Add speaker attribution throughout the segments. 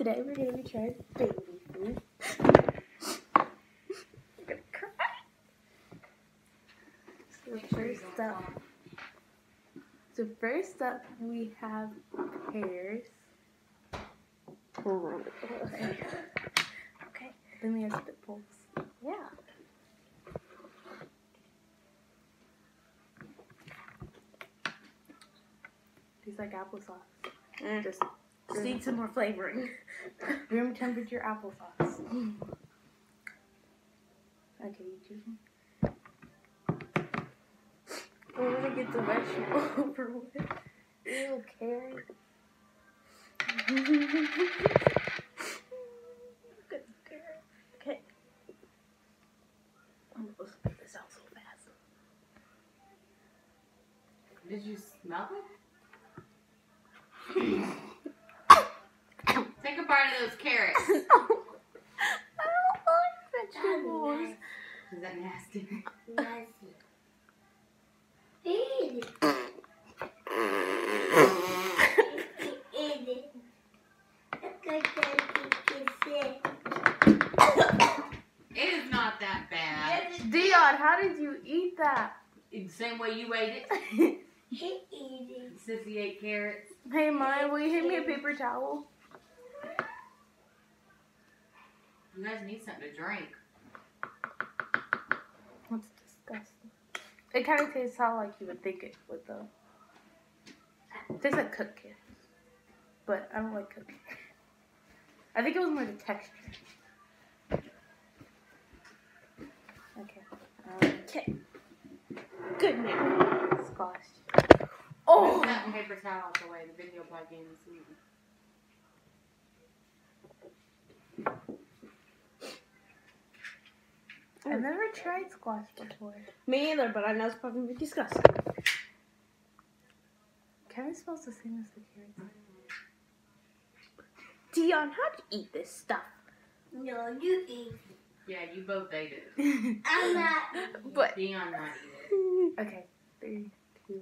Speaker 1: Today we're gonna be trying baby food. I'm gonna cry. So first up, so first up we have pears. Okay. Okay. Then we have spitballs.
Speaker 2: Yeah.
Speaker 1: Tastes like applesauce.
Speaker 2: Mm.
Speaker 1: Just
Speaker 2: Just need some more flavoring.
Speaker 1: room temperature applesauce. Okay, you choose one.
Speaker 2: I want to get the vegetable over with.
Speaker 1: Ew, carrot.
Speaker 2: Good girl. Okay. I'm supposed to put this out so fast.
Speaker 3: Did you smell it? Take a bite of those carrots.
Speaker 2: I don't like vegetables.
Speaker 3: Is that nasty? It is not that bad.
Speaker 1: Deon, how did you eat that?
Speaker 3: It's the same way you ate it. He ate it. Sissy ate carrots.
Speaker 1: Hey, Maya, will you hand me a paper towel?
Speaker 3: You guys need something to drink.
Speaker 1: That's disgusting. It kind of tastes how like you would think it would, though. It tastes like carrots, but I don't like carrots. I think it was more the texture. Okay. Um,
Speaker 2: Okay. Good man.
Speaker 1: squash.
Speaker 3: Oh! That paper towel out the way. The video plug in.
Speaker 1: I've never tried squash before.
Speaker 2: Me either, but I know it's probably disgusting.
Speaker 1: Kind of smells the same as the carrots.
Speaker 2: Deon, how'd you eat this stuff?
Speaker 4: No, you eat.
Speaker 3: Yeah, you both ate it.
Speaker 4: I'm not.
Speaker 2: But
Speaker 3: Deon not eat it.
Speaker 1: okay, three, two.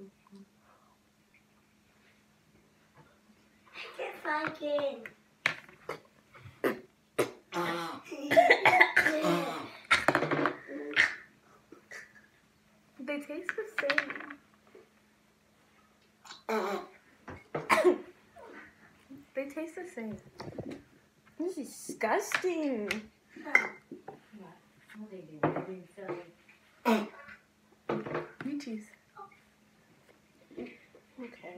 Speaker 4: Just fucking.
Speaker 1: They taste the same. They taste the same.
Speaker 2: this is disgusting.
Speaker 3: What they do? They're being silly.
Speaker 1: You choose.
Speaker 2: Okay.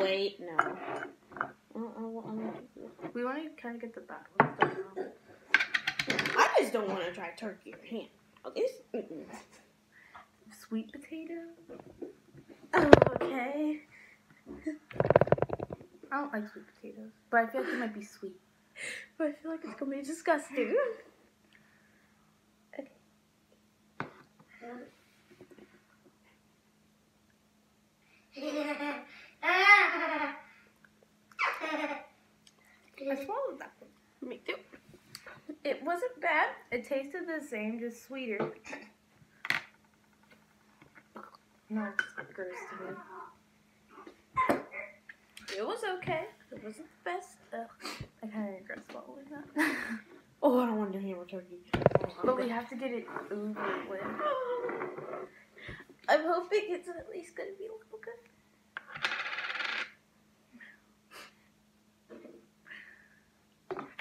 Speaker 2: Wait, no. Uh, I,
Speaker 1: We want to kind of get the back.
Speaker 2: I just don't want to try turkey or ham. Mm-mm.
Speaker 1: Sweet potato.
Speaker 2: Oh, okay.
Speaker 1: I don't like sweet potatoes, but I feel like it might be sweet.
Speaker 2: But I feel like it's gonna be disgusting. okay.
Speaker 1: I swallowed that one.
Speaker 2: Me too.
Speaker 1: It wasn't bad. It tasted the same, just sweeter. No, gross to me.
Speaker 2: It was okay. It wasn't the best.
Speaker 1: Ugh, I kind of regret swallowing that.
Speaker 2: Oh, I don't want to do ham or turkey.
Speaker 1: but we have to get it over with.
Speaker 2: I'm hoping it's at least gonna be a little good.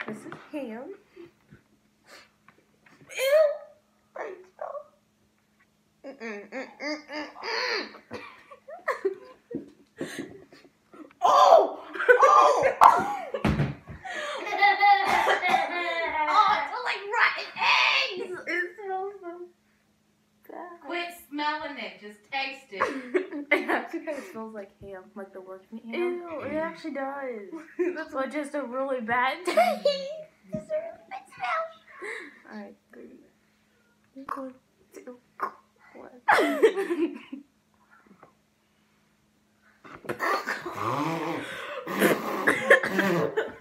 Speaker 1: This is ham.
Speaker 2: Ew! I know. Mm-mm, mm-mm, mm-mm. oh! Oh! oh! Oh, it smells like rotten eggs!
Speaker 1: It smells so bad.
Speaker 3: Quit smelling it. Just taste it.
Speaker 1: it actually kind of smells like ham, like the work meat.
Speaker 2: Ew, it actually does.
Speaker 1: That's
Speaker 2: But just a really bad day. Just a really bad smell.
Speaker 1: Alright, three. One, two, one.
Speaker 2: I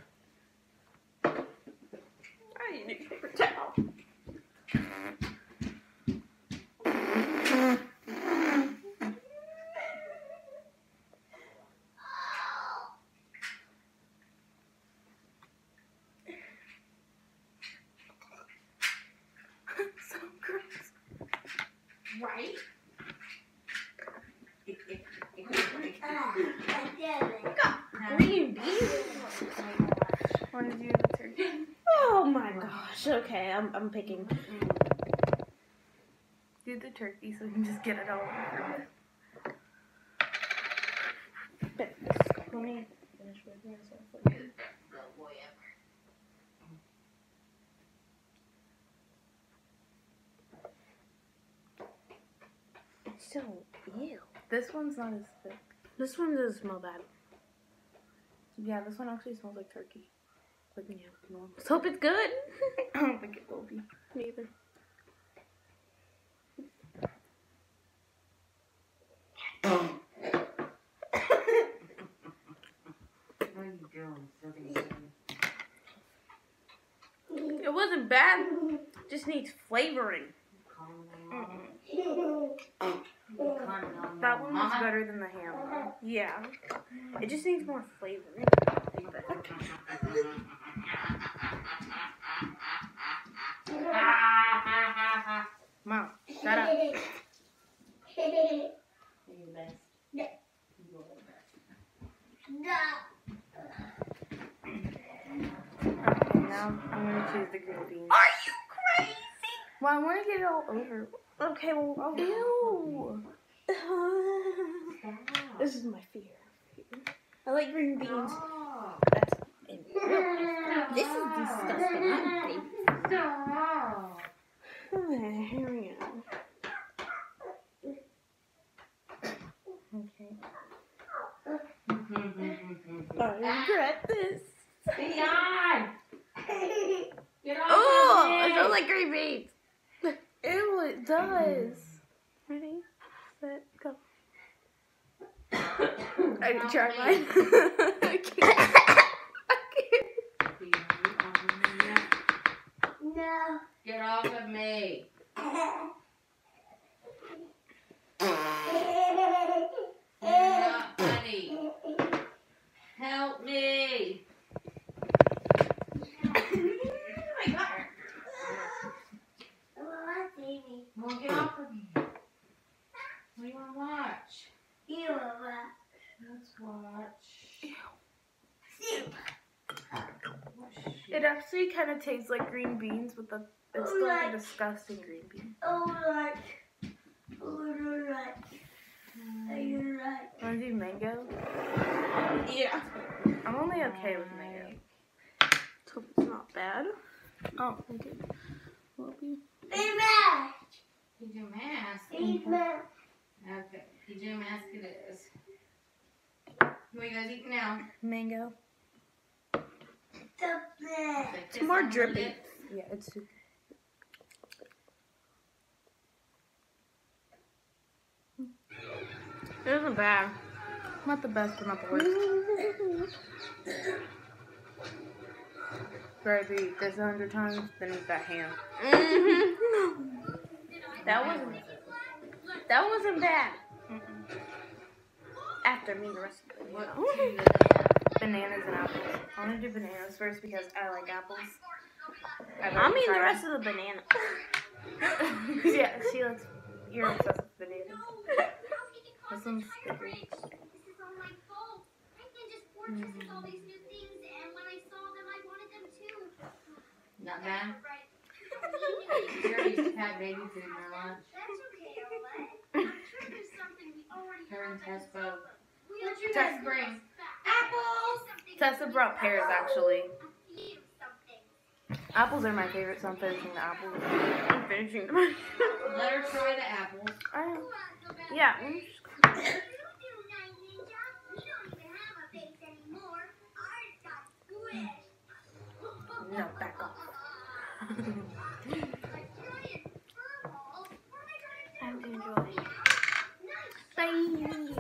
Speaker 4: Right?
Speaker 2: Green beans?
Speaker 1: What did you turn?
Speaker 2: Oh my gosh. Okay, I'm, I'm picking.
Speaker 1: Do the turkey so we can just get it all over
Speaker 2: with. Let me finish with myself. So ew.
Speaker 1: This one's not as thick.
Speaker 2: This one doesn't smell bad.
Speaker 1: Yeah, this one actually smells like turkey. Like yeah, normal.
Speaker 2: Let's hope it's good.
Speaker 1: I don't think it will be.
Speaker 2: Neither.
Speaker 3: What are you doing?
Speaker 2: It wasn't bad. Just needs flavoring.
Speaker 1: That one was uh-huh. better than the ham. though. Uh-huh.
Speaker 2: Yeah. It just needs more flavoring.
Speaker 1: Mom, shut up. Okay, now I'm gonna choose the green beans.
Speaker 2: Are you crazy?
Speaker 1: Well, I want to get it all over.
Speaker 2: Okay, well, oh, ew. This is my fear. I like green beans. That's this is disgusting. I'm.
Speaker 3: Stop.
Speaker 2: Here we go.
Speaker 1: Okay.
Speaker 2: I regret this.
Speaker 3: Beyond. Get off
Speaker 2: Oh, I feel like green beans.
Speaker 1: Ew, it does.
Speaker 2: Ready, set, go.
Speaker 1: I can try. I can't. I can't.
Speaker 4: No.
Speaker 3: Get off of me. You're not funny. Help me. Well, get off of me. What do you want to watch? Let's watch. What shit?
Speaker 1: It actually kind of tastes like green beans, but the it's oh, still like a disgusting green bean.
Speaker 4: Alright. Alright. Alright.
Speaker 1: Want to do mango?
Speaker 2: Yeah.
Speaker 1: I'm only okay with mango.
Speaker 2: Let's hope it's not bad.
Speaker 1: Oh, okay. Will be.
Speaker 4: Amen.
Speaker 3: PJ Mask.
Speaker 4: Amen.
Speaker 3: Okay, PJ Mask it is. What are you guys eating now?
Speaker 1: Mango.
Speaker 4: Stop it.
Speaker 3: It's
Speaker 2: more drippy.
Speaker 1: Yeah, it's super.
Speaker 2: It isn't bad.
Speaker 1: Not the best, but not the worst. Rather eat this a hundred times than eat that ham.
Speaker 2: Mm-hmm. That wasn't. That wasn't bad. After me, the rest of it.
Speaker 3: What
Speaker 2: you know.
Speaker 3: two does it have?
Speaker 1: Bananas and apples. I want to do bananas first because I like apples. I've
Speaker 2: I mean the
Speaker 1: tried
Speaker 2: rest of the banana.
Speaker 1: yeah, she likes. You're obsessed with bananas. This one's sticky.
Speaker 5: This is all my fault. I can just purchase all these new things, and when I saw them, I wanted them too.
Speaker 3: Not bad. You already used to have baby food in her lunch.
Speaker 5: That's okay, Arlette. I'm sure there's something we already
Speaker 3: Her and Tess both.
Speaker 5: What'd
Speaker 3: you guys bring?
Speaker 5: apples.
Speaker 1: Tessa brought pears, actually. Apples are my favorite, so I'm finishing the apples.
Speaker 2: I'm finishing them.
Speaker 3: Let her try the apples.
Speaker 5: Uh,
Speaker 1: yeah.
Speaker 5: no, back off. I have
Speaker 1: to enjoy. Bye.